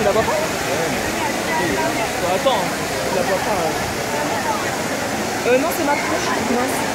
tu la vois pas ouais, Attends, tu la vois pas. Hein. Euh, non, c'est ma couche. Mince.